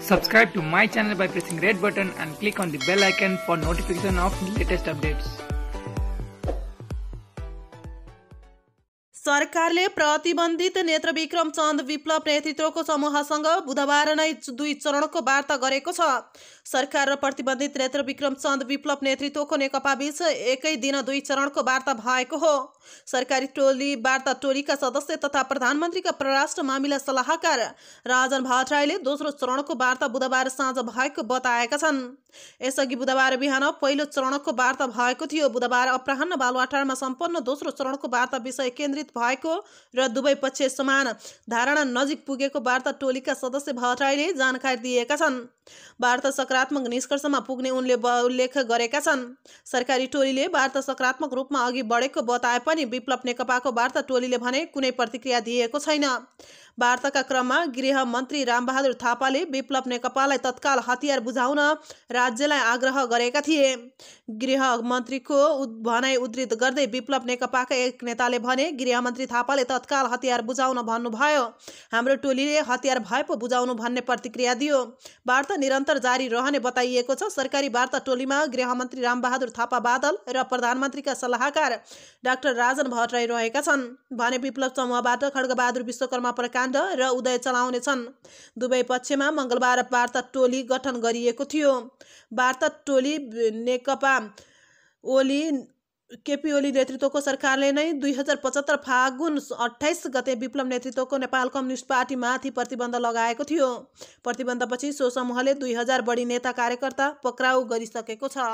Subscribe to my channel by pressing red button and click on the bell icon for notification of latest updates. सरकारले प्रतिबन्धित नेत्र विक्रम चन्द विप्लव नेतृत्वको समूहसँग बुधबार नै दुई चरणको वार्ता गरेको छ सरकार र प्रतिबन्धित नेत्र विक्रम चन्द विप्लव नेतृत्वको नेकपा बीच एकै दिन दुई चरणको वार्ता भएको हो। सरकारी टोली वार्ता टोलीका सदस्य तथा प्रधानमन्त्रीका परराष्ट्र मामिला सल्लाहकार राजन भट्टराईले दोस्रो चरणको वार्ता बुधबार साँझ भएको बताएका छन्। यसअघि बुधबार बिहान पहिलो चरणको वार्ता भएको थियो। बुधबार अपराह्न बालुवाटारमा सम्पन्न दोस्रो चरणको वार्ता विषय केन्द्रित भएको र दुवै पक्ष समान धारणा नजिक पुगेको वार्ता टोलीका सदस्य भट्टराईले जानकारी दिएका छन्। वार्ता सकारात्मक निष्कर्षमा पुग्ने उनले उल्लेख गरेका छन्। सरकारी टोलीले वार्ता सकारात्मक रूपमा अघि बढेको बताए पनि विप्लव नेकपाको वार्ता टोलीले भने कुनै प्रतिक्रिया दिएको छैन। वार्ताका क्रममा गृह मन्त्री रामबहादुर थापाले विप्लव नेकपालाई तत्काल हतियार बुझाउन राज्यलाई आग्रह गरेका थिए। गृह मन्त्रीको भनाइ उद्धृत गर्दै विप्लव नेकपाका एक नेताले भने गृहमन्त्री थापाले तत्काल हतियार बुझाउन भन्नुभयो। हाम्रो टोलीले हतियार भए पो बुझाउनु भन्ने प्रतिक्रिया दियो। वार्ता निरन्तर जारी रहने बताइएको छ। सरकारी वार्ता टोलीमा गृहमन्त्री रामबहादुर थापा बादल र प्रधानमन्त्रीका सल्लाहकार डाक्टर राजन भट्टराई रहेका छन्। भने विप्लव समूहबाट खड्गबहादुर विश्वकर्मा र उदय चलाउने छन् दुवै पक्षमा मङ्गलबार वार्ता टोली गठन गरिएको थियो। वार्ता टोली नेकपा ओली केपी ओली नेतृत्वको सरकारले नै दुई हजार पचहत्तर फागुन अठाइस गते विप्लव नेतृत्वको नेपाल कम्युनिस्ट पार्टीमाथि प्रतिबन्ध लगाएको थियो। प्रतिबन्धपछि सो समूहले दुई हजार बढी नेता कार्यकर्ता पक्राउ गरिसकेको छ।